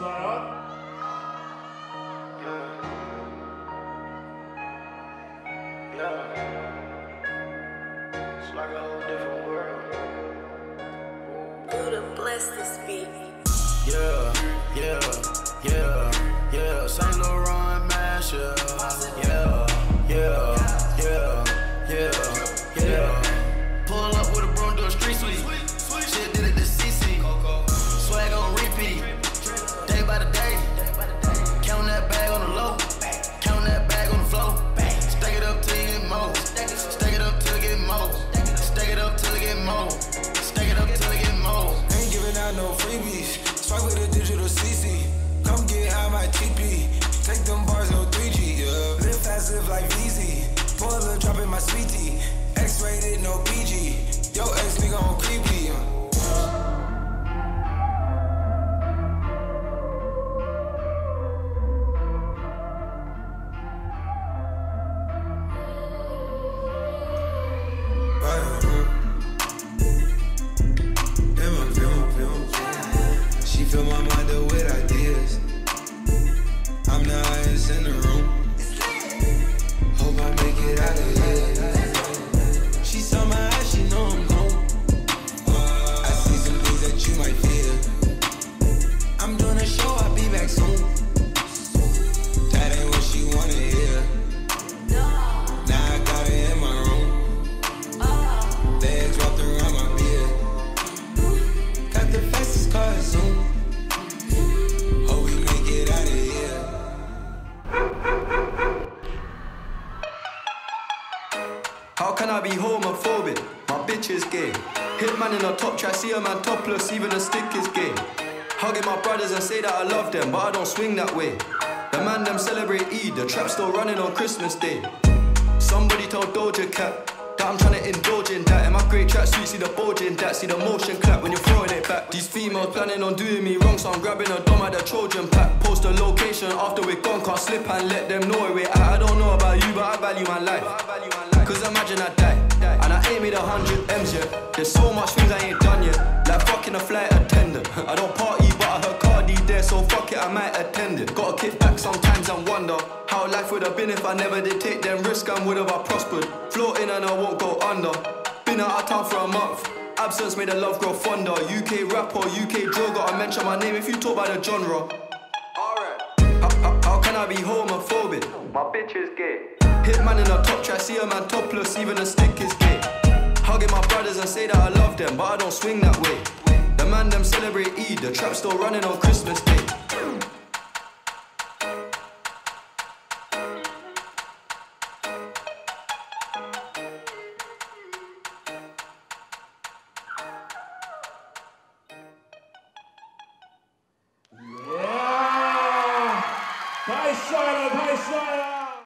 It's like a whole different world. Bless this. Yeah, yeah, yeah, yeah. Saint Laurent mash, yeah, yeah, With CC. Come get high my TP. Take them bars, no 3G. Yeah. Live fast, live like VZ. Pull a How can I be homophobic? My bitch is gay. Hitman in a top try, see a man topless, even a stick is gay. Hugging my brothers and say that I love them, but I don't swing that way. The man them celebrate Eid, the trap still running on Christmas Day. Somebody told Doja Cat that I'm trying to indulge in that. My great track suit, see the bulge in that, see the motion clap when you're throwing it back. These females planning on doing me wrong, so I'm grabbing a dome at the Trojan pack. Post a location after we're gone, can't slip and let them know where we're at. I don't know about you, but I value my life. Cause imagine I die, and I ain't made a hundred M's yet. There's so much things I ain't done yet, like fucking a flight attendant. I don't party, but I heard Cardi there, so fuck it, I might attend it. Gotta kick back sometimes and wonder how life would have been if I never did take them risks and would have I prospered. Floating and I won't go under. Been out of town for a month. Absence made the love grow fonder. UK rapper, UK drill, gotta mention my name if you talk about the genre. Alright. How, how, can I be homophobic? My bitch is gay. Hitman in a top try, see a man topless, even a stick is gay. Hugging my brothers and say that I love them, but I don't swing that way. The man them celebrate Eid, the trap still running on Christmas Day.